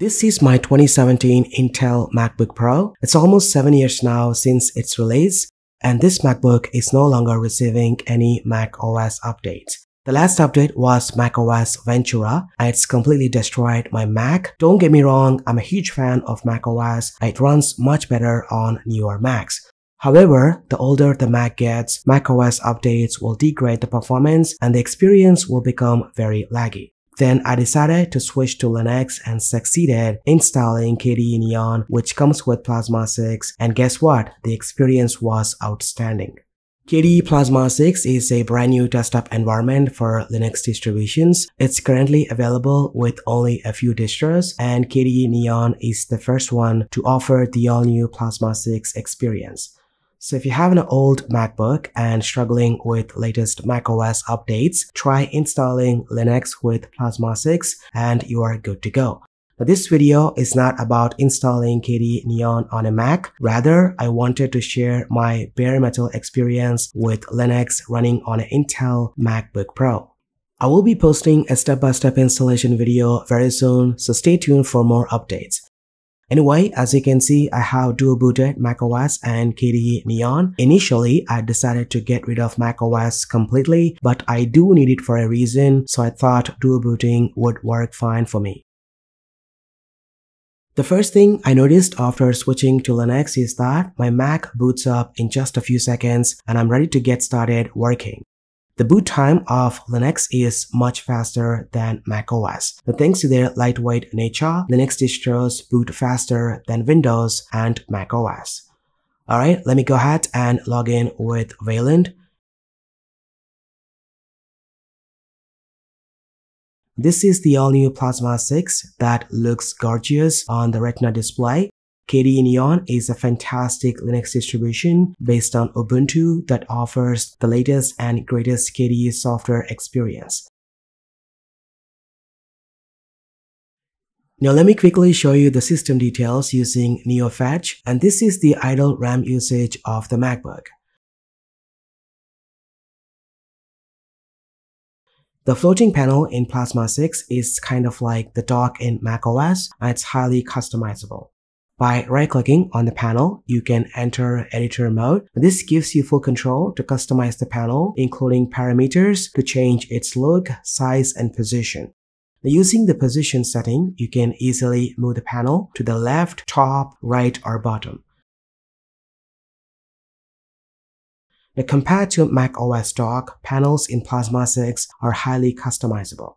This is my 2017 Intel MacBook Pro. It's almost 7 years now since its release, and this MacBook is no longer receiving any Mac OS updates. The last update was macOS Ventura and it's completely destroyed my Mac. Don't get me wrong, I'm a huge fan of macOS. It runs much better on newer Macs. However, the older the Mac gets, macOS updates will degrade the performance and the experience will become very laggy. Then I decided to switch to Linux and succeeded installing KDE Neon which comes with Plasma 6 and guess what? The experience was outstanding. KDE Plasma 6 is a brand new desktop environment for Linux distributions. It's currently available with only a few distros and KDE Neon is the first one to offer the all-new Plasma 6 experience. So if you have an old MacBook and struggling with latest macOS updates, try installing Linux with Plasma 6 and you are good to go. But this video is not about installing KDE Neon on a Mac. Rather, I wanted to share my bare metal experience with Linux running on an Intel MacBook Pro. I will be posting a step-by-step -step installation video very soon, so stay tuned for more updates. Anyway, as you can see, I have dual booted macOS and KDE Neon. Initially, I decided to get rid of macOS completely, but I do need it for a reason, so I thought dual booting would work fine for me. The first thing I noticed after switching to Linux is that my Mac boots up in just a few seconds and I'm ready to get started working. The boot time of Linux is much faster than macOS. But thanks to their lightweight nature, Linux distros boot faster than Windows and macOS. Alright, let me go ahead and log in with Wayland. This is the all-new Plasma 6 that looks gorgeous on the Retina display. KDE Neon is a fantastic Linux distribution based on Ubuntu that offers the latest and greatest KDE software experience. Now let me quickly show you the system details using NeoFetch and this is the idle RAM usage of the MacBook. The floating panel in Plasma 6 is kind of like the dock in macOS and it's highly customizable. By right-clicking on the panel, you can enter editor mode. This gives you full control to customize the panel, including parameters to change its look, size, and position. Using the position setting, you can easily move the panel to the left, top, right, or bottom. Now, compared to Mac OS dock, panels in Plasma 6 are highly customizable.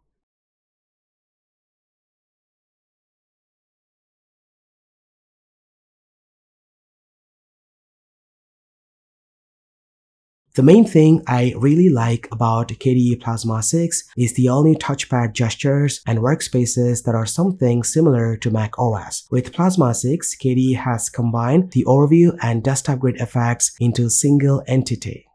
The main thing I really like about KDE Plasma 6 is the all-new touchpad gestures and workspaces that are something similar to Mac OS. With Plasma 6, KDE has combined the overview and desktop grid effects into a single entity.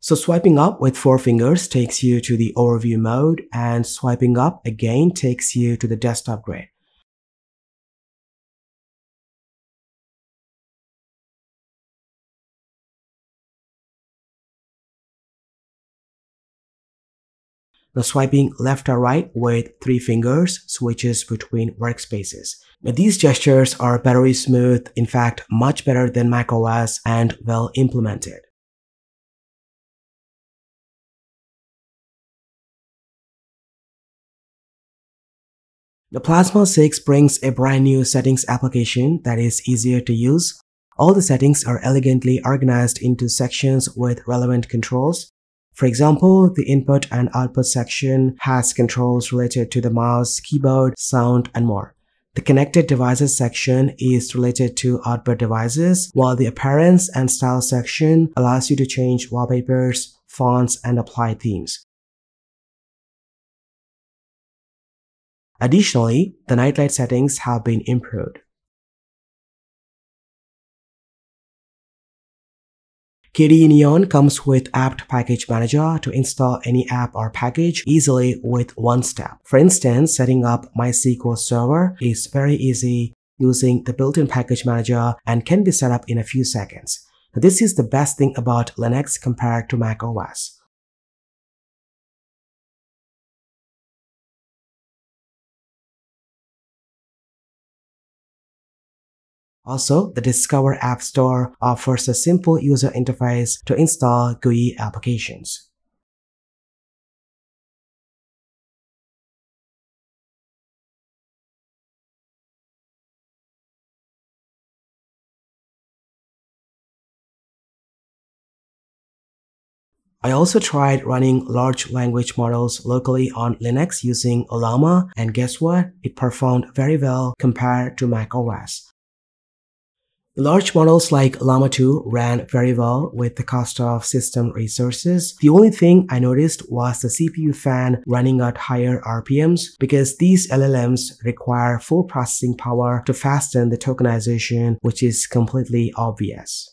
So swiping up with four fingers takes you to the overview mode and swiping up again takes you to the desktop grid. Now swiping left or right with three fingers switches between workspaces. Now these gestures are very smooth, in fact much better than macOS and well implemented. The Plasma 6 brings a brand new settings application that is easier to use. All the settings are elegantly organized into sections with relevant controls. For example, the input and output section has controls related to the mouse, keyboard, sound, and more. The connected devices section is related to output devices, while the appearance and style section allows you to change wallpapers, fonts, and apply themes. Additionally, the nightlight settings have been improved. KDE Neon comes with apt package manager to install any app or package easily with one step. For instance, setting up MySQL Server is very easy using the built-in package manager and can be set up in a few seconds. This is the best thing about Linux compared to Mac OS. Also, the Discover App Store offers a simple user interface to install GUI applications. I also tried running large language models locally on Linux using Ollama and guess what? It performed very well compared to macOS. Large models like Llama 2 ran very well with the cost of system resources. The only thing I noticed was the CPU fan running at higher RPMs because these LLMs require full processing power to fasten the tokenization, which is completely obvious.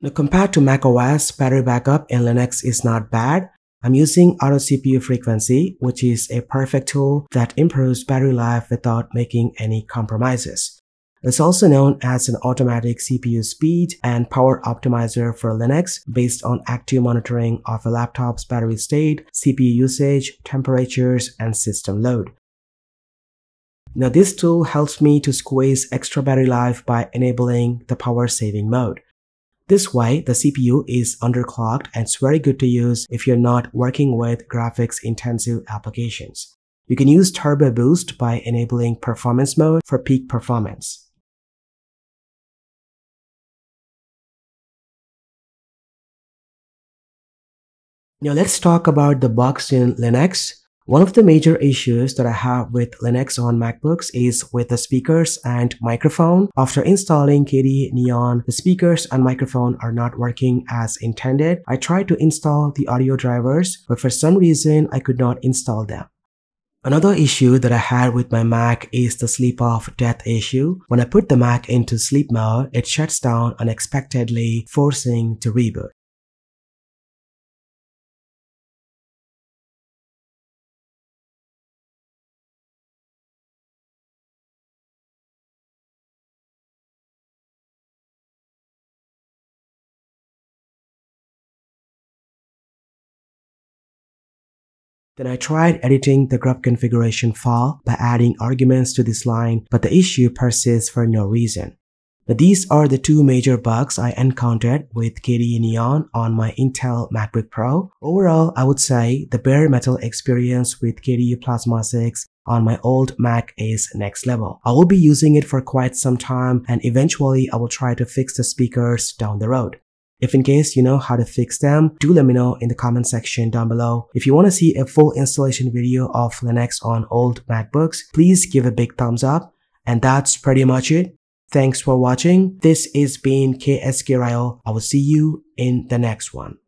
Now compared to macOS, battery backup in Linux is not bad. I'm using auto CPU frequency, which is a perfect tool that improves battery life without making any compromises. It's also known as an automatic CPU speed and power optimizer for Linux based on active monitoring of a laptop's battery state, CPU usage, temperatures, and system load. Now this tool helps me to squeeze extra battery life by enabling the power saving mode. This way, the CPU is underclocked and it's very good to use if you're not working with graphics intensive applications. You can use Turbo Boost by enabling performance mode for peak performance. Now let's talk about the bugs in Linux. One of the major issues that I have with Linux on MacBooks is with the speakers and microphone. After installing KDE Neon, the speakers and microphone are not working as intended. I tried to install the audio drivers, but for some reason I could not install them. Another issue that I had with my Mac is the sleep off death issue. When I put the Mac into sleep mode, it shuts down unexpectedly, forcing to reboot. Then I tried editing the grub configuration file by adding arguments to this line, but the issue persists for no reason. Now these are the two major bugs I encountered with KDE Neon on my Intel MacBook Pro. Overall, I would say the bare metal experience with KDE Plasma 6 on my old Mac is next level. I will be using it for quite some time and eventually I will try to fix the speakers down the road. If in case you know how to fix them, do let me know in the comment section down below. If you want to see a full installation video of Linux on old MacBooks, please give a big thumbs up. And that's pretty much it. Thanks for watching. This is been KSK Royal. I will see you in the next one.